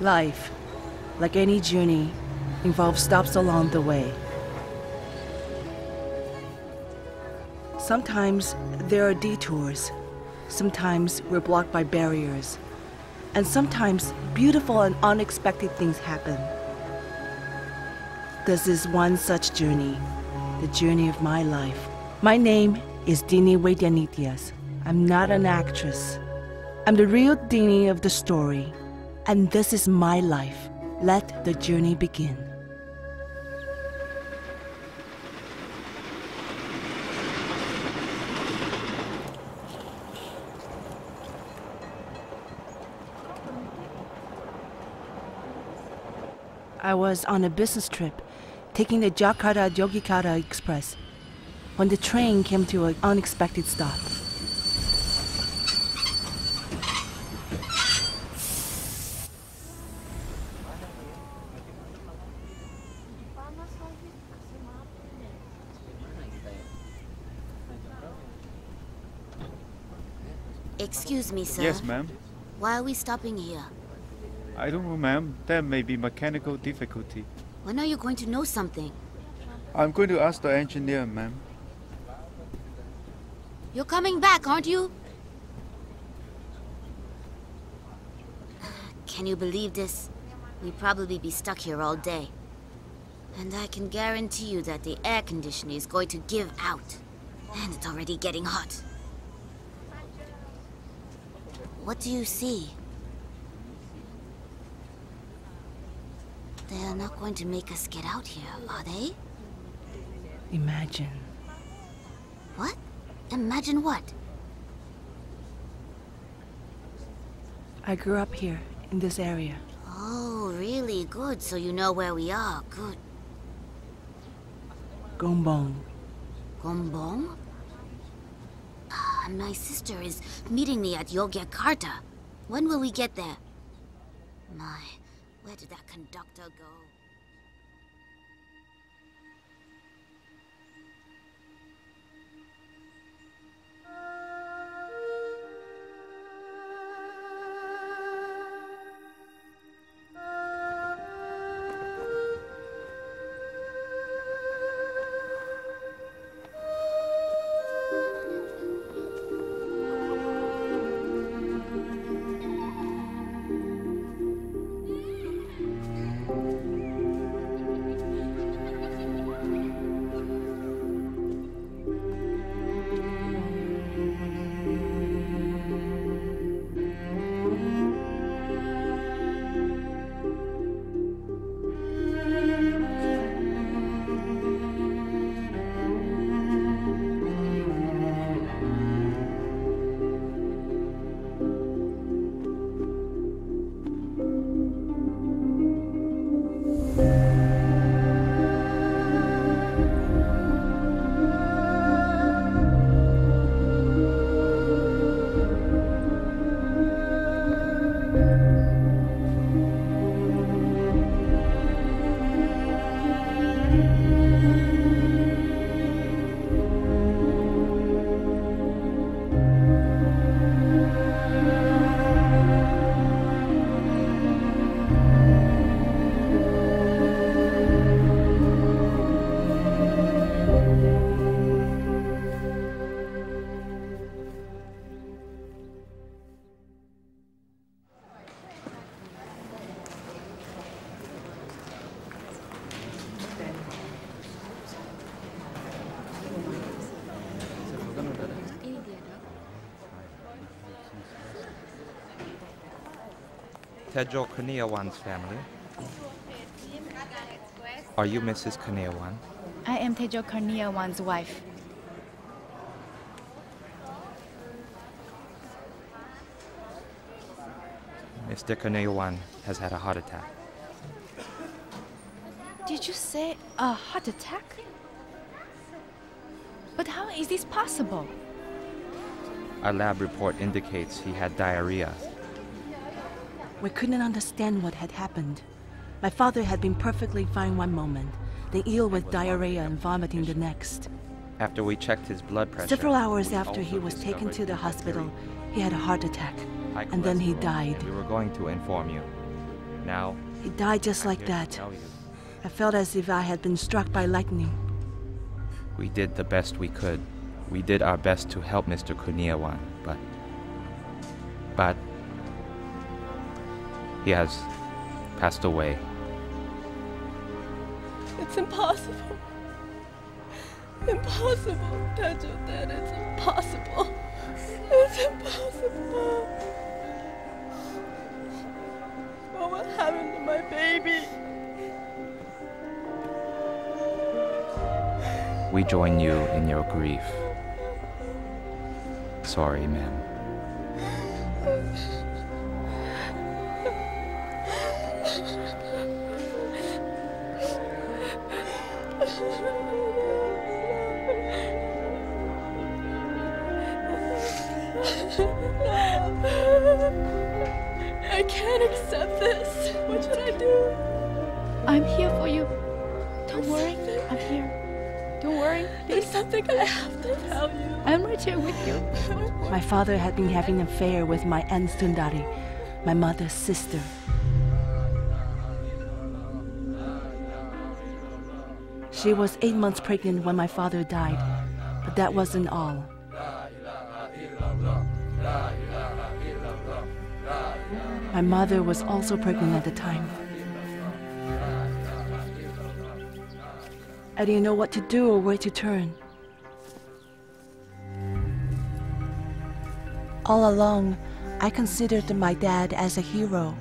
Life, like any journey, involves stops along the way. Sometimes there are detours. Sometimes we're blocked by barriers. And sometimes beautiful and unexpected things happen. This is one such journey, the journey of my life. My name is Dini Waidyanityas. I'm not an actress. I'm the real Dini of the story. And this is my life. Let the journey begin. I was on a business trip, taking the Jakarta Yogyakarta Express, when the train came to an unexpected stop. Excuse me, sir. Yes, ma'am. Why are we stopping here? I don't know, ma'am. There may be mechanical difficulty. When are you going to know something? I'm going to ask the engineer, ma'am. You're coming back, aren't you? Can you believe this? We'd probably be stuck here all day. And I can guarantee you that the air conditioner is going to give out. And it's already getting hot. What do you see? They're not going to make us get out here, are they? Imagine. What? Imagine what? I grew up here, in this area. Oh, really? Good, so you know where we are. Good. Gombong. Gombong? Ah, my sister is meeting me at Yogyakarta. When will we get there? My, where did that conductor go? Tejo Kaniawan's family. Are you Mrs. Kaniawan? I am Tejo Karniawan's wife. Mr. Kaniawan has had a heart attack. Did you say a heart attack? But how is this possible? Our lab report indicates he had diarrhea. We couldn't understand what had happened. My father had been perfectly fine one moment, then ill with diarrhea and vomiting the next. After we checked his blood pressure, Several hours after he was taken to the hospital, he had a heart attack, and then he died. We were going to inform you. now, He died just like that. I felt as if I had been struck by lightning. we did the best we could. We did our best to help Mr. Kuniawan, but. But. He has passed away. It's impossible. Impossible, Tejo, Dad. It's impossible. It's impossible. What will happen to my baby? We join you in your grief. Sorry, ma'am. Please. I have to tell you. I'm right here with you. My father had been having an affair with my aunt Sundari, my mother's sister. She was eight months pregnant when my father died, but that wasn't all. My mother was also pregnant at the time. I didn't know what to do or where to turn. All along, I considered my dad as a hero.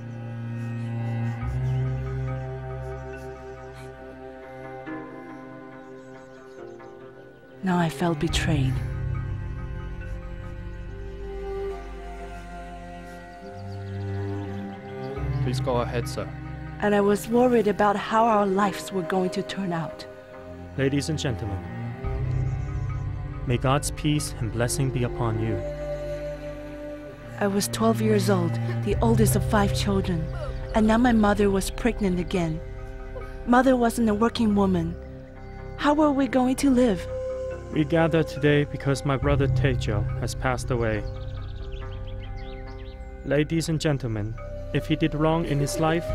Now I felt betrayed. Please go ahead, sir. And I was worried about how our lives were going to turn out. Ladies and gentlemen, may God's peace and blessing be upon you. I was 12 years old, the oldest of five children, and now my mother was pregnant again. Mother wasn't a working woman. How were we going to live? We gather today because my brother Tejo has passed away. Ladies and gentlemen, if he did wrong in his life,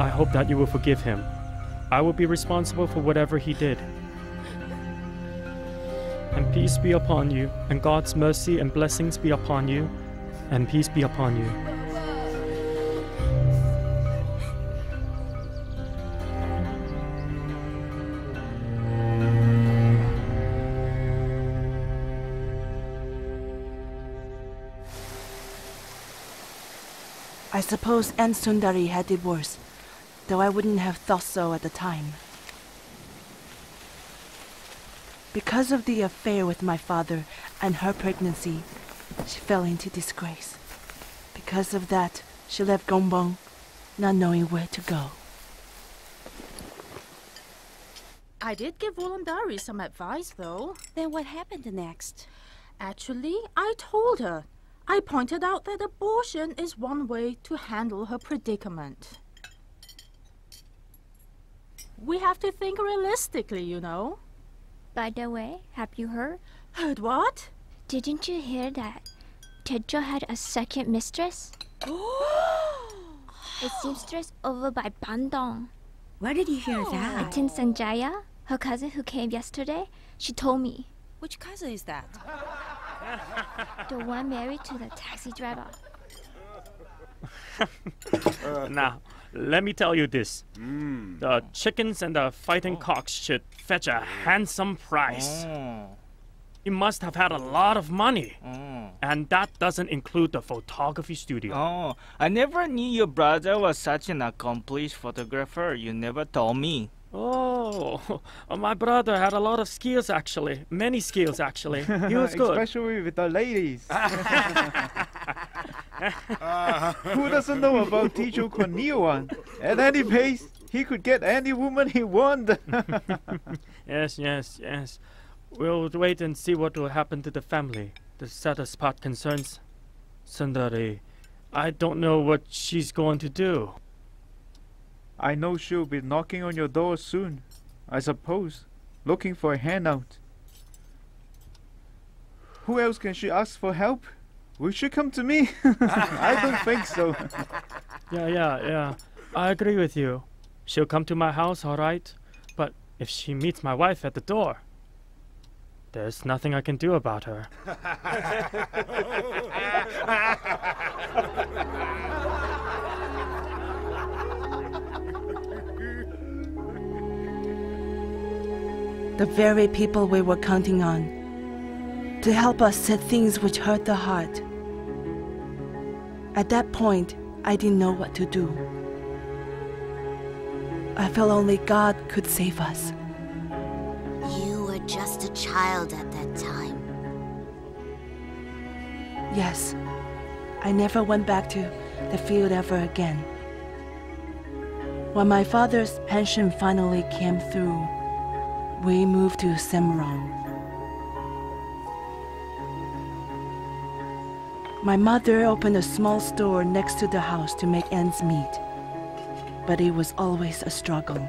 I hope that you will forgive him. I will be responsible for whatever he did. And peace be upon you, and God's mercy and blessings be upon you, and peace be upon you. I suppose Aunt Sundari had it worse, though I wouldn't have thought so at the time. Because of the affair with my father and her pregnancy, she fell into disgrace. Because of that, she left Gombong, not knowing where to go. I did give Wulandari some advice, though. Then what happened next? Actually, I told her. I pointed out that abortion is one way to handle her predicament. We have to think realistically, you know. By the way, have you heard? Heard what? Didn't you hear that Tejo had a second mistress? a seamstress over by Bandung. Where did you hear oh. that? It's in Sanjaya, her cousin who came yesterday. She told me. Which cousin is that? The one married to the taxi driver. now, let me tell you this. Hmm. The chickens and the fighting oh. cocks should fetch a handsome price. Oh. He must have had a lot of money. Mm. And that doesn't include the photography studio. Oh, I never knew your brother was such an accomplished photographer. You never told me. Oh, my brother had a lot of skills actually. Many skills actually. He was good. Especially with the ladies. Who doesn't know about Tejo Cornelian? At any pace, he could get any woman he wanted. yes, yes, yes. We'll wait and see what will happen to the family. The saddest part concerns Sundari. I don't know what she's going to do. I know she'll be knocking on your door soon, I suppose, looking for a handout. Who else can she ask for help? Will she come to me? I don't think so. Yeah, yeah, yeah. I agree with you. She'll come to my house, all right. But if she meets my wife at the door, there's nothing I can do about her. The very people we were counting on to help us said things which hurt the heart. At that point, I didn't know what to do. I felt only God could save us. Just a child at that time. Yes, I never went back to the field ever again. When my father's pension finally came through, we moved to Semarang. My mother opened a small store next to the house to make ends meet, but it was always a struggle.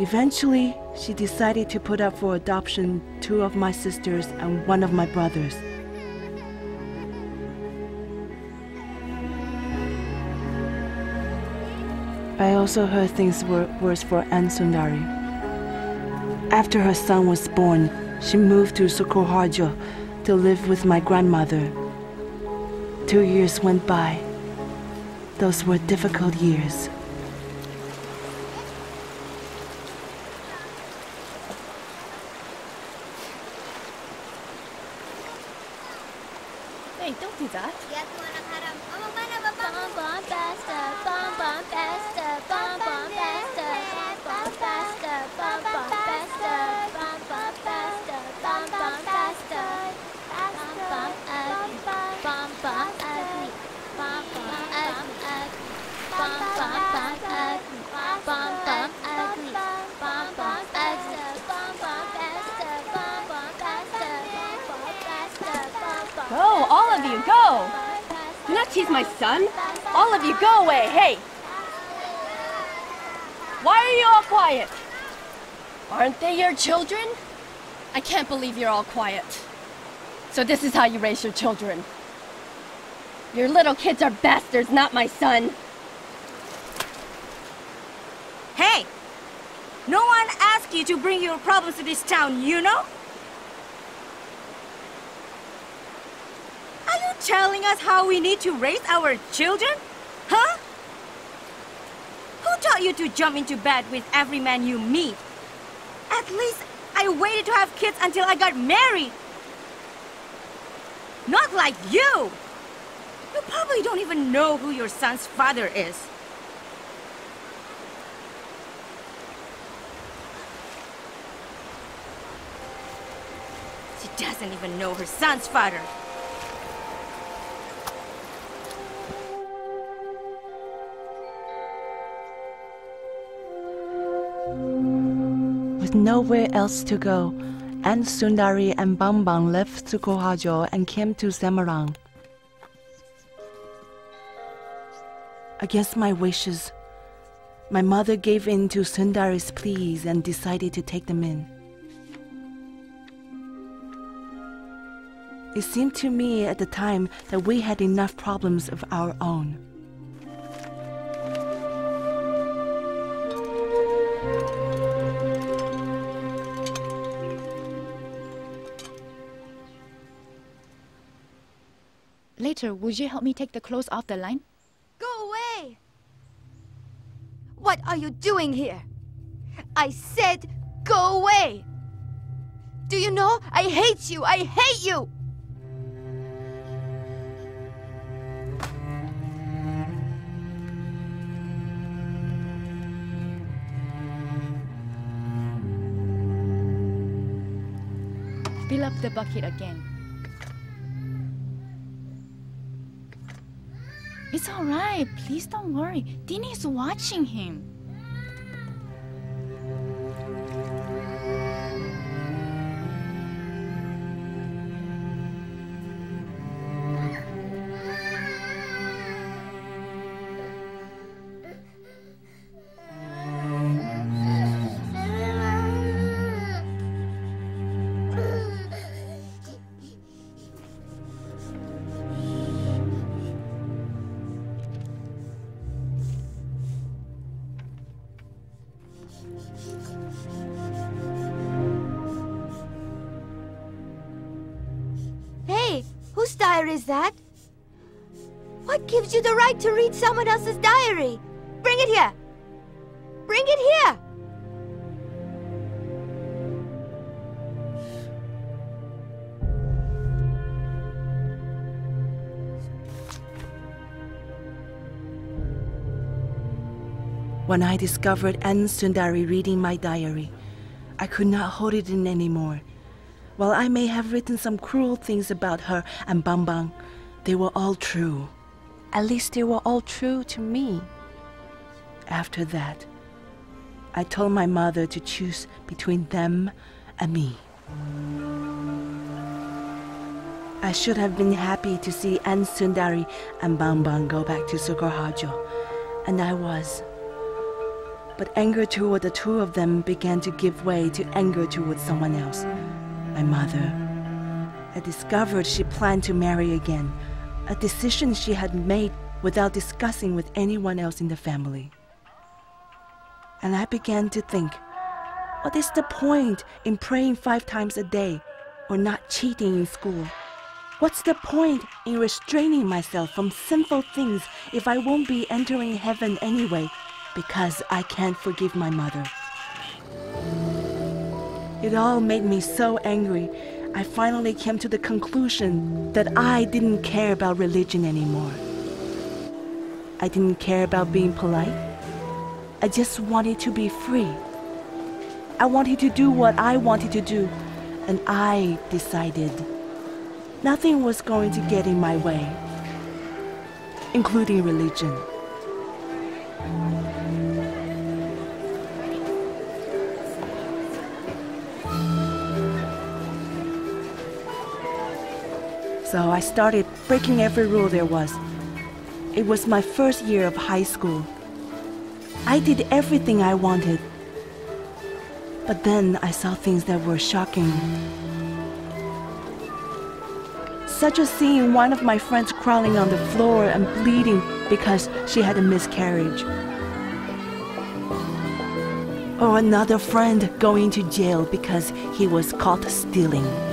Eventually, she decided to put up for adoption two of my sisters and one of my brothers. I also heard things were worse for Aunt Sundari. After her son was born, she moved to Sukoharjo to live with my grandmother. Two years went by. Those were difficult years. Children? I can't believe you're all quiet. So this is how you raise your children. Your little kids are bastards, not my son. Hey! No one asked you to bring your problems to this town, you know? Are you telling us how we need to raise our children? Huh? Who taught you to jump into bed with every man you meet? At least I waited to have kids until I got married. Not like you! You probably don't even know who your son's father is. She doesn't even know her son's father. Nowhere else to go, and Sundari and Bambang left Sukoharjo and came to Semarang. Against my wishes, my mother gave in to Sundari's pleas and decided to take them in. It seemed to me at the time that we had enough problems of our own. Later, would you help me take the clothes off the line? Go away! What are you doing here? I said go away! Do you know? I hate you! I hate you! Fill up the bucket again. It's alright. Please don't worry. Dini is watching him. Right to read someone else's diary? Bring it here! Bring it here! When I discovered Aunt Sundari reading my diary, I could not hold it in anymore. While I may have written some cruel things about her and Bambang, they were all true. At least they were all true to me. After that, I told my mother to choose between them and me. I should have been happy to see Aunt Sundari and Bambang go back to Sukoharjo, and I was. But anger toward the two of them began to give way to anger toward someone else, my mother. I discovered she planned to marry again, a decision she had made without discussing with anyone else in the family. And I began to think, what is the point in praying five times a day or not cheating in school? What's the point in restraining myself from sinful things if I won't be entering heaven anyway because I can't forgive my mother? It all made me so angry. I finally came to the conclusion that I didn't care about religion anymore. I didn't care about being polite. I just wanted to be free. I wanted to do what I wanted to do, and I decided nothing was going to get in my way, including religion. So I started breaking every rule there was. It was my first year of high school. I did everything I wanted. But then I saw things that were shocking. Such as seeing one of my friends crawling on the floor and bleeding because she had a miscarriage. Or another friend going to jail because he was caught stealing.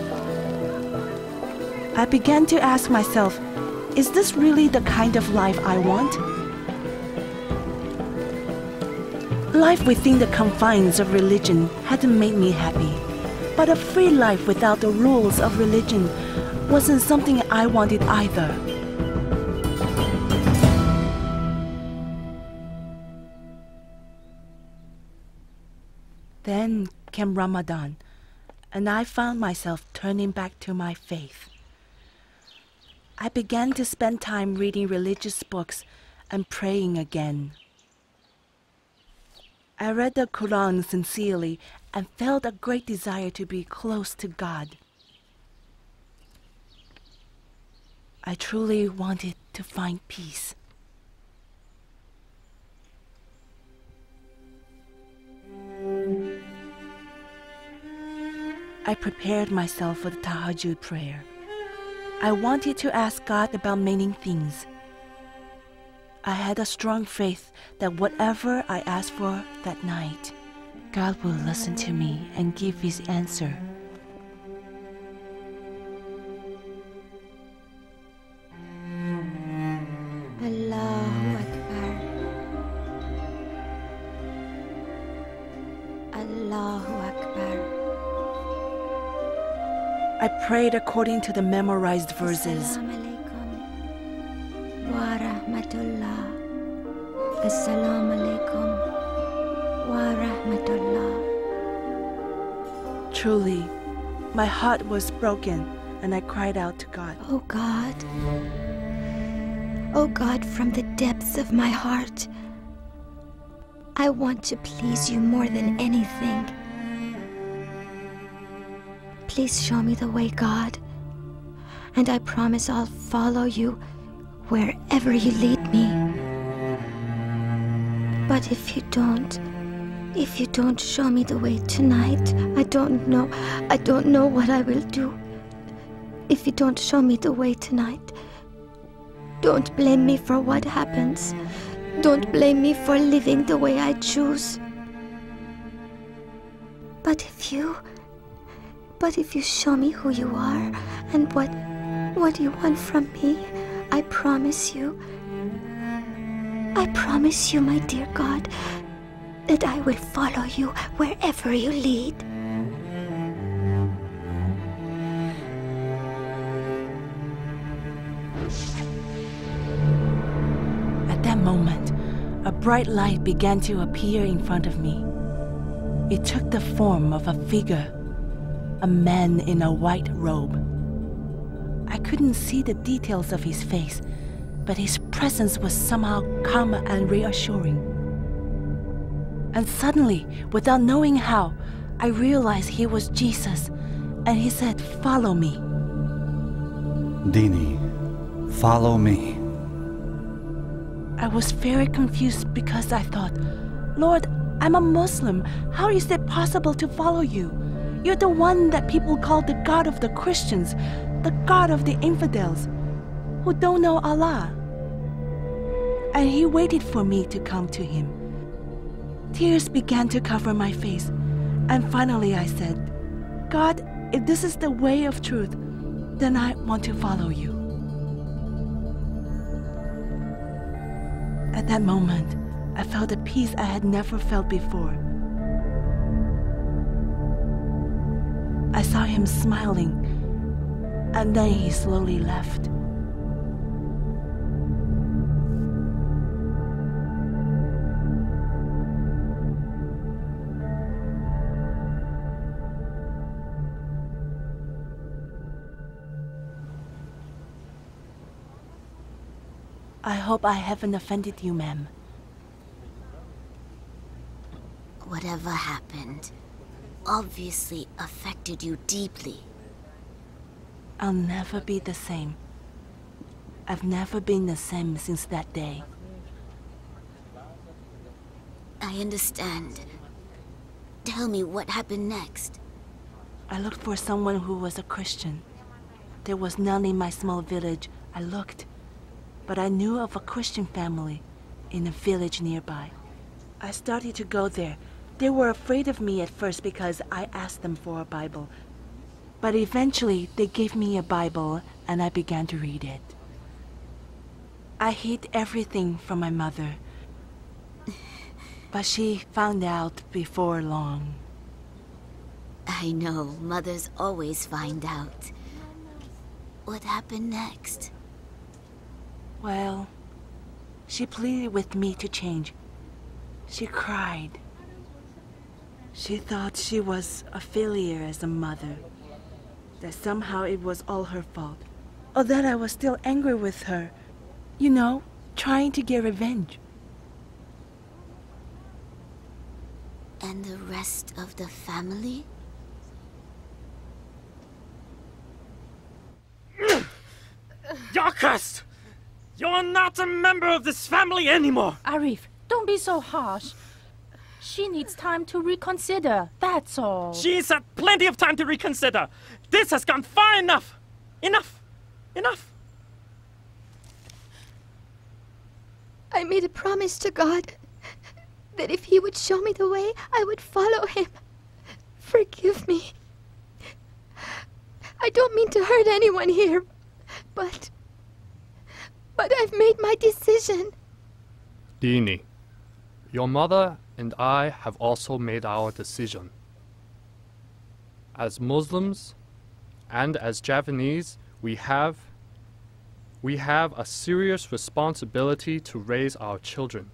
I began to ask myself, is this really the kind of life I want? Life within the confines of religion hadn't made me happy, but a free life without the rules of religion wasn't something I wanted either. Then came Ramadan, and I found myself turning back to my faith. I began to spend time reading religious books and praying again. I read the Quran sincerely and felt a great desire to be close to God. I truly wanted to find peace. I prepared myself for the Tahajjud prayer. I wanted to ask God about many things. I had a strong faith that whatever I asked for that night, God will listen to me and give his answer. Prayed according to the memorized verses. Wa rahmatullah. Assalamu alaikum. Wa rahmatullah. Truly, my heart was broken and I cried out to God. Oh God. Oh God, from the depths of my heart, I want to please you more than anything. Please show me the way, God, and I promise I'll follow you wherever you lead me. But if you don't, if you don't show me the way tonight, I don't know, I don't know what I will do. If you don't show me the way tonight, don't blame me for what happens. Don't blame me for living the way I choose. But if you. But if you show me who you are and what. What you want from me? I promise you. I promise you, my dear God, that I will follow you wherever you lead. At that moment, a bright light began to appear in front of me. It took the form of a figure, a man in a white robe. I couldn't see the details of his face, but his presence was somehow calm and reassuring. And suddenly, without knowing how, I realized he was Jesus, and he said, Follow me. Dini, follow me. I was very confused because I thought, Lord, I'm a Muslim. How is it possible to follow you? You're the one that people call the God of the Christians, the God of the infidels, who don't know Allah. And he waited for me to come to him. Tears began to cover my face, and finally I said, God, if this is the way of truth, then I want to follow you. At that moment, I felt a peace I had never felt before. I saw him smiling, and then he slowly left. I hope I haven't offended you, ma'am. Whatever happened obviously affected you deeply. I'll never be the same. I've never been the same since that day. I understand. Tell me what happened next. I looked for someone who was a Christian. There was none in my small village. I looked, but I knew of a Christian family in a village nearby. I started to go there. They were afraid of me at first because I asked them for a Bible. But eventually, they gave me a Bible and I began to read it. I hid everything from my mother. But she found out before long. I know, mothers always find out. What happened next? Well, she pleaded with me to change. She cried. She thought she was a failure as a mother. That somehow it was all her fault. Or that I was still angry with her. You know, trying to get revenge. And the rest of the family? You're cursed! You're not a member of this family anymore! Arif, don't be so harsh. She needs time to reconsider, that's all. She's had plenty of time to reconsider. This has gone far enough. Enough. Enough. I made a promise to God that if He would show me the way, I would follow Him. Forgive me. I don't mean to hurt anyone here, but. But I've made my decision. Dini, your mother and I have also made our decision. As Muslims and as Javanese, we have we have a serious responsibility to raise our children.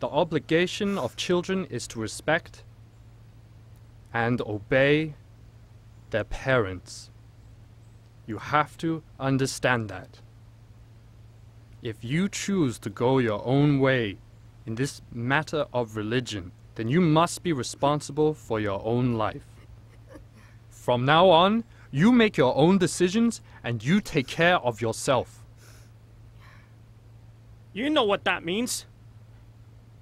The obligation of children is to respect and obey their parents. You have to understand that. If you choose to go your own way in this matter of religion, then you must be responsible for your own life. From now on, you make your own decisions and you take care of yourself. You know what that means.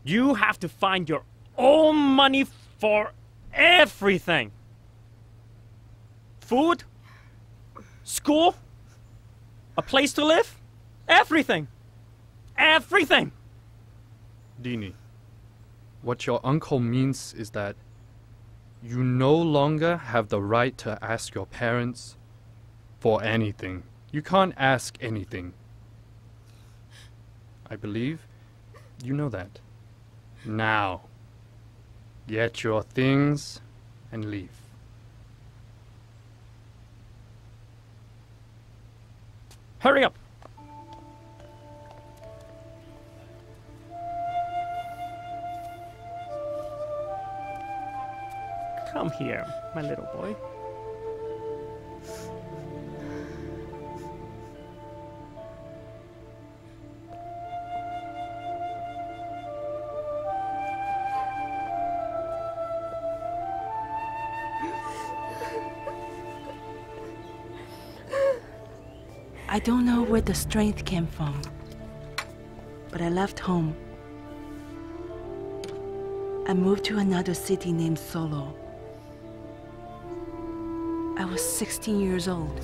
You have to find your own money for everything food, school, a place to live, everything. Everything. Dini, what your uncle means is that you no longer have the right to ask your parents for anything. You can't ask anything. I believe you know that. Now, get your things and leave. Hurry up! Come here, my little boy. I don't know where the strength came from, but I left home. I moved to another city named Solo. I was 16 years old.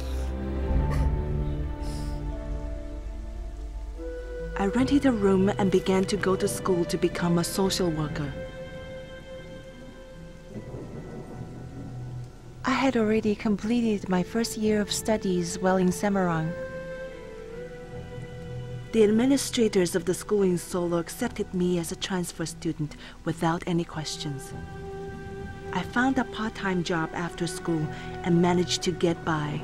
I rented a room and began to go to school to become a social worker. I had already completed my first year of studies while in Semarang. The administrators of the school in Solo accepted me as a transfer student without any questions. I found a part-time job after school and managed to get by.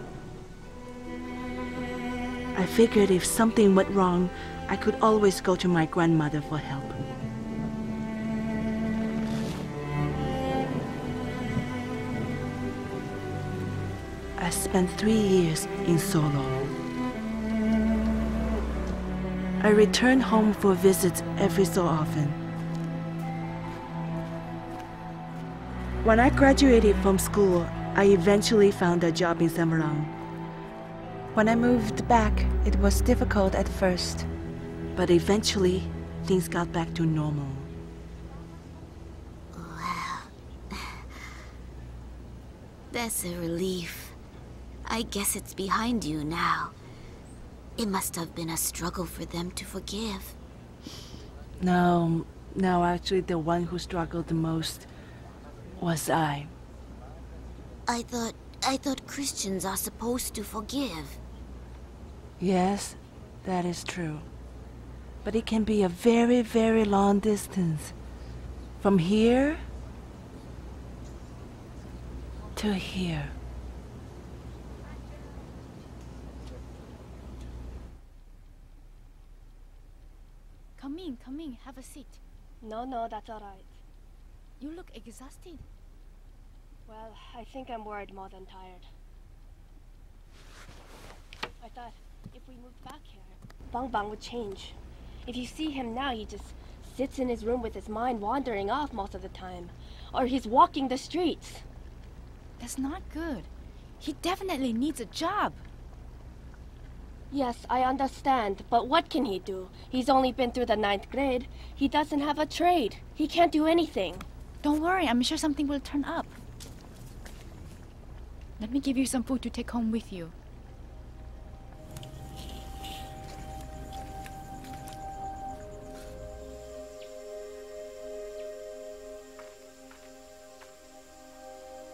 I figured if something went wrong, I could always go to my grandmother for help. I spent three years in Solo. I returned home for visits every so often. When I graduated from school, I eventually found a job in Semarang. When I moved back, it was difficult at first, but eventually things got back to normal. Wow. That's a relief. I guess it's behind you now. It must have been a struggle for them to forgive. No, no, actually the one who struggled the most was I. I thought I thought Christians are supposed to forgive. Yes, that is true. But it can be a very, very long distance. From here to here. Come in, come in, have a seat. No, no, that's all right. You look exhausted. Well, I think I'm worried more than tired. I thought if we moved back here, Bambang would change. If you see him now, he just sits in his room with his mind wandering off most of the time. Or he's walking the streets. That's not good. He definitely needs a job. Yes, I understand, but what can he do? He's only been through the ninth grade. He doesn't have a trade. He can't do anything. Don't worry, I'm sure something will turn up. Let me give you some food to take home with you.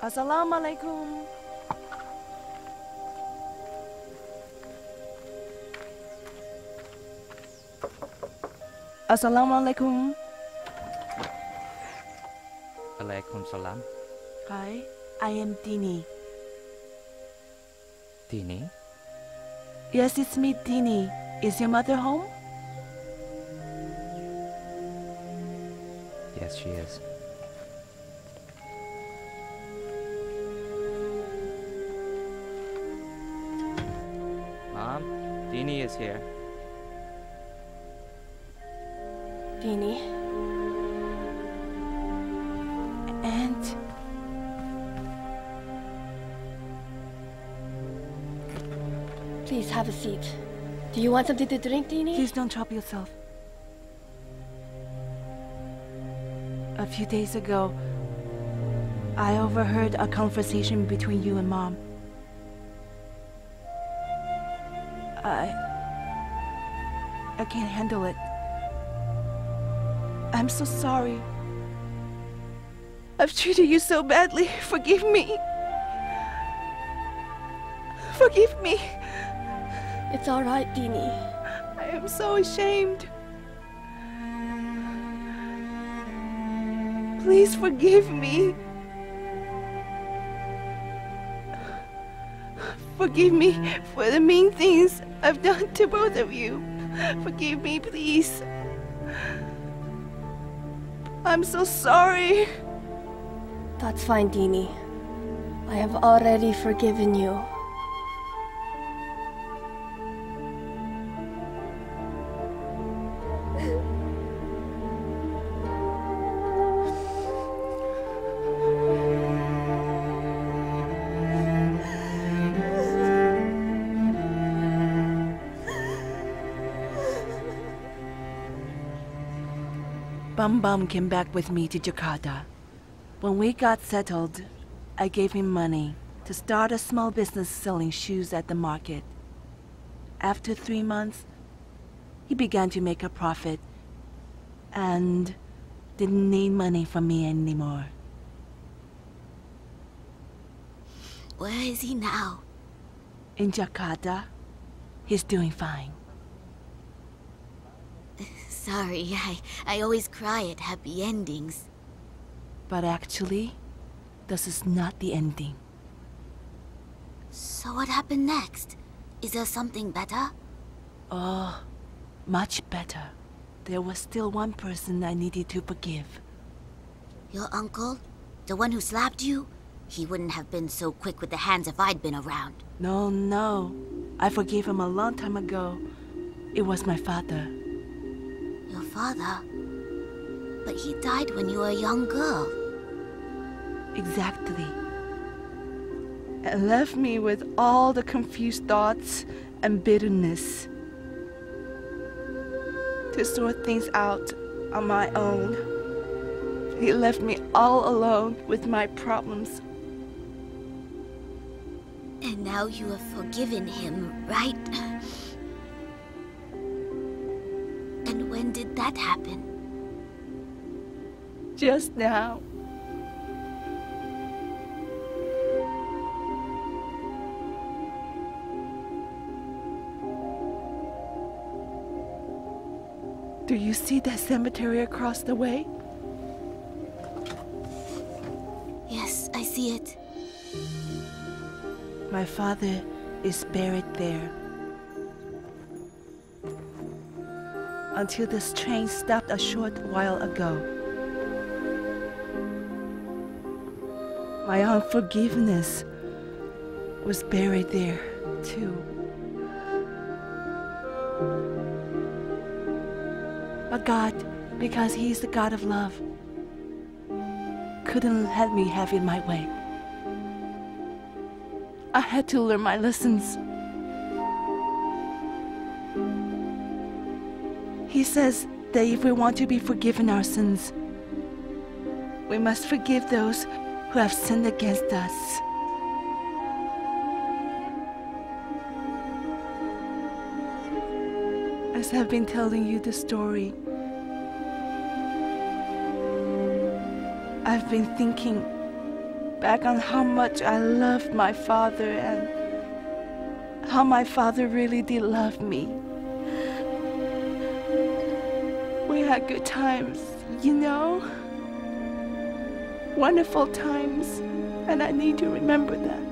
Assalamualaikum. Assalamualaikum. Alaikum salam. Hi, I am Dini. Dini? Yes, it's me, Dini. Is your mother home? Yes, she is. Mom, Dini is here. Dini. Please have a seat. Do you want something to drink, Dini? Please don't trouble yourself. A few days ago, I overheard a conversation between you and Mom. I. I can't handle it. I'm so sorry. I've treated you so badly. Forgive me. Forgive Forgive me. It's all right, Dini. I am so ashamed. Please forgive me. Forgive me for the mean things I've done to both of you. Forgive me, please. I'm so sorry. That's fine, Dini. I have already forgiven you. Bambang came back with me to Jakarta. When we got settled, I gave him money to start a small business selling shoes at the market. After three months, he began to make a profit and didn't need money from me anymore. Where is he now? In Jakarta, he's doing fine. Sorry, I, I always cry at happy endings. But actually, this is not the ending. So what happened next? Is there something better? Oh, much better. There was still one person I needed to forgive. Your uncle? The one who slapped you? He wouldn't have been so quick with the hands if I'd been around. No, no. I forgave him a long time ago. It was my father. Father? But he died when you were a young girl. Exactly. And left me with all the confused thoughts and bitterness. To sort things out on my own. He left me all alone with my problems. And now you have forgiven him, right? That happen? Just now. Do you see that cemetery across the way? Yes, I see it. My father is buried there. Until this train stopped a short while ago. My unforgiveness was buried there, too. But God, because He is the God of love, couldn't let me have it my way. I had to learn my lessons. He says that if we want to be forgiven our sins, we must forgive those who have sinned against us. As I've been telling you the story, I've been thinking back on how much I loved my father and how my father really did love me. We had good times, you know? Wonderful times, and I need to remember that.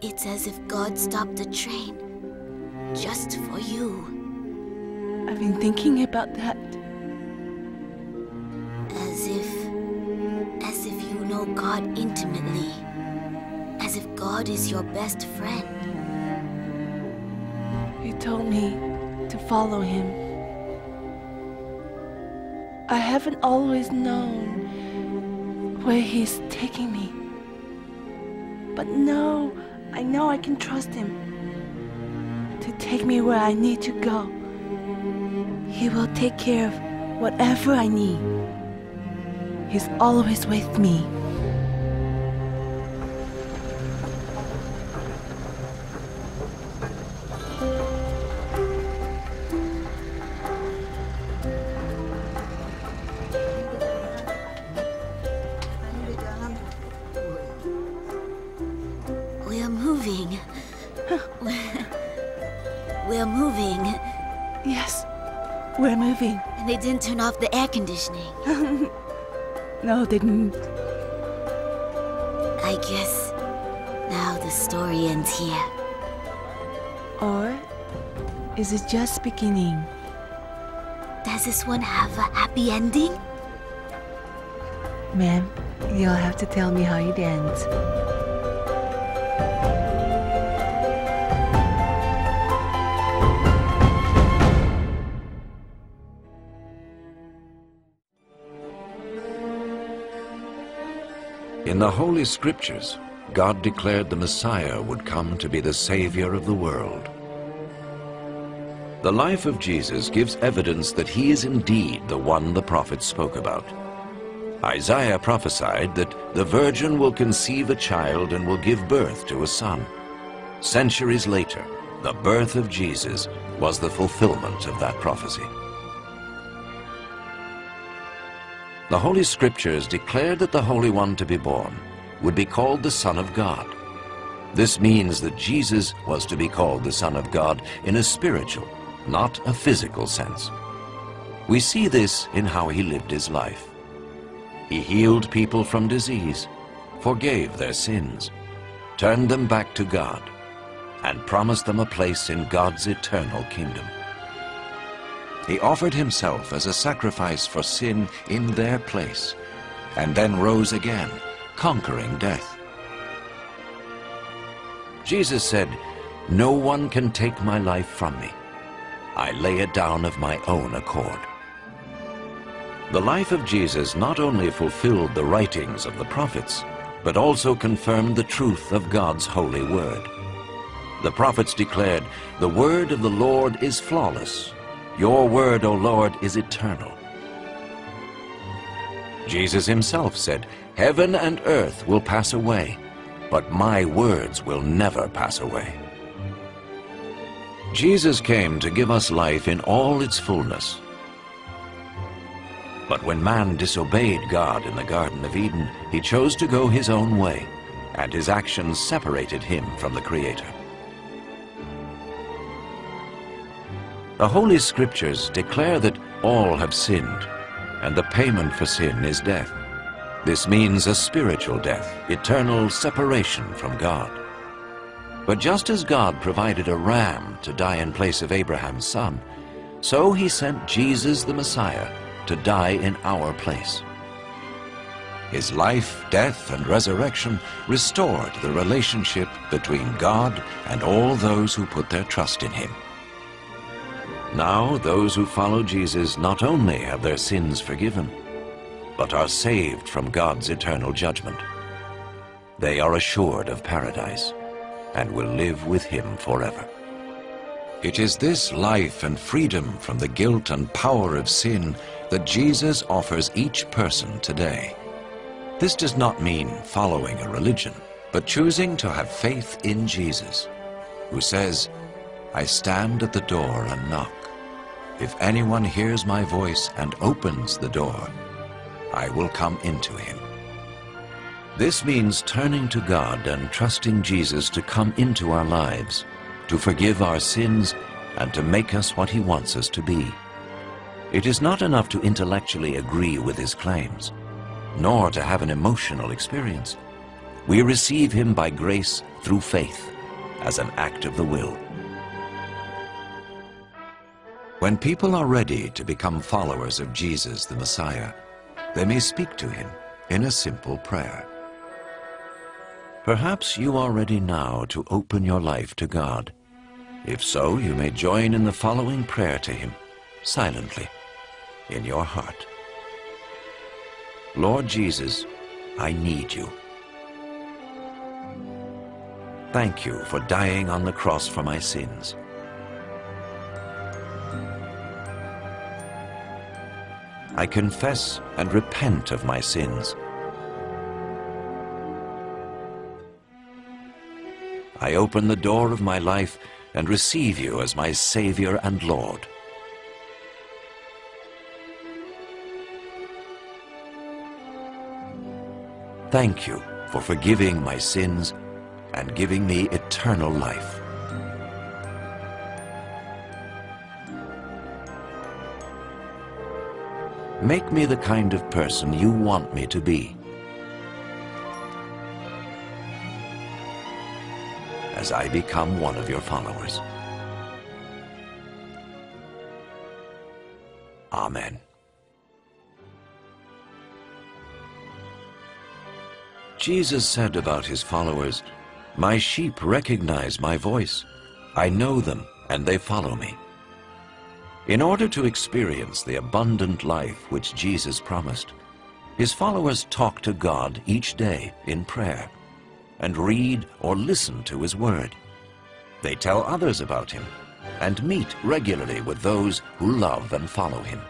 It's as if God stopped the train. Just for you. I've been thinking about that. As if. as if you know God intimately. As if God is your best friend. Told me to follow him. I haven't always known where he's taking me. But no, I know I can trust him to take me where I need to go. He will take care of whatever I need. He's always with me. moving. we're moving. Yes, we're moving. And they didn't turn off the air conditioning. no, they didn't. I guess now the story ends here. Or is it just beginning? Does this one have a happy ending? Ma'am, you'll have to tell me how it ends. In the Holy Scriptures, God declared the Messiah would come to be the Savior of the world. The life of Jesus gives evidence that he is indeed the one the prophets spoke about. Isaiah prophesied that the virgin will conceive a child and will give birth to a son. Centuries later, the birth of Jesus was the fulfillment of that prophecy. The Holy Scriptures declared that the Holy One to be born would be called the Son of God. This means that Jesus was to be called the Son of God in a spiritual, not a physical sense. We see this in how he lived his life. He healed people from disease, forgave their sins, turned them back to God, and promised them a place in God's eternal kingdom. He offered himself as a sacrifice for sin in their place, and then rose again, conquering death. Jesus said, No one can take my life from me. I lay it down of my own accord. The life of Jesus not only fulfilled the writings of the prophets, but also confirmed the truth of God's holy word. The prophets declared, The word of the Lord is flawless. Your word, O Lord, is eternal. Jesus himself said, Heaven and earth will pass away, but my words will never pass away. Jesus came to give us life in all its fullness. But when man disobeyed God in the Garden of Eden, he chose to go his own way, and his actions separated him from the Creator. The Holy Scriptures declare that all have sinned, and the payment for sin is death. This means a spiritual death, eternal separation from God. But just as God provided a ram to die in place of Abraham's son, so he sent Jesus the Messiah to die in our place. His life, death, and resurrection restored the relationship between God and all those who put their trust in him. Now those who follow Jesus not only have their sins forgiven, but are saved from God's eternal judgment. They are assured of paradise and will live with him forever. It is this life and freedom from the guilt and power of sin that Jesus offers each person today. This does not mean following a religion, but choosing to have faith in Jesus, who says, I stand at the door and knock. If anyone hears my voice and opens the door, I will come into him. This means turning to God and trusting Jesus to come into our lives, to forgive our sins, and to make us what he wants us to be. It is not enough to intellectually agree with his claims, nor to have an emotional experience. We receive him by grace through faith, as an act of the will. When people are ready to become followers of Jesus the Messiah, they may speak to him in a simple prayer. Perhaps you are ready now to open your life to God. If so, you may join in the following prayer to him, silently, in your heart. Lord Jesus, I need you. Thank you for dying on the cross for my sins. I confess and repent of my sins. I open the door of my life and receive you as my Savior and Lord. Thank you for forgiving my sins and giving me eternal life. Make me the kind of person you want me to be. As I become one of your followers. Amen. Jesus said about his followers, My sheep recognize my voice. I know them, and they follow me. In order to experience the abundant life which Jesus promised, his followers talk to God each day in prayer and read or listen to his word. They tell others about him and meet regularly with those who love and follow him.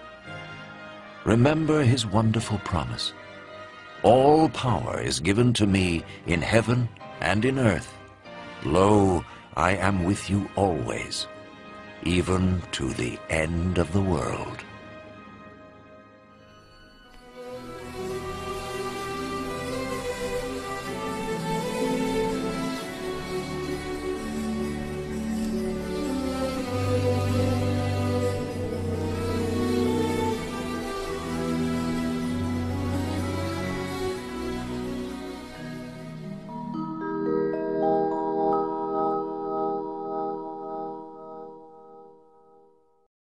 Remember his wonderful promise. All power is given to me in heaven and in earth. Lo, I am with you always, even to the end of the world.